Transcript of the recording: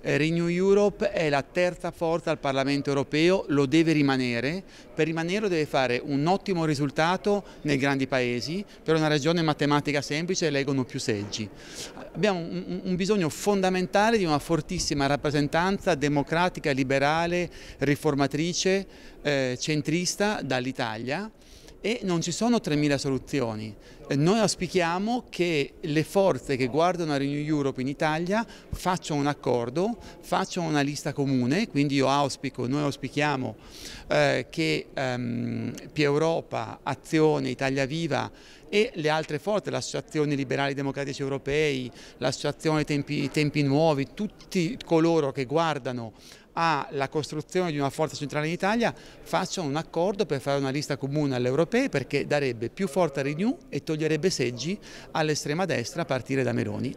Eh, Renew Europe è la terza forza al Parlamento europeo, lo deve rimanere, per rimanerlo deve fare un ottimo risultato nei grandi paesi, per una ragione matematica semplice eleggono più seggi. Abbiamo un, un bisogno fondamentale di una fortissima rappresentanza democratica, liberale, riformatrice, eh, centrista dall'Italia e non ci sono 3.000 soluzioni. Noi auspichiamo che le forze che guardano a Renew Europe in Italia facciano un accordo, facciano una lista comune, quindi io auspico, noi auspichiamo eh, che ehm, Pia Europa, Azione, Italia Viva e le altre forze, l'associazione Liberali Democratici Europei, l'associazione Tempi, Tempi Nuovi, tutti coloro che guardano alla costruzione di una forza centrale in Italia facciano un accordo per fare una lista comune alle europee perché darebbe più forza a Renew e toglierebbe seggi all'estrema destra a partire da Meloni.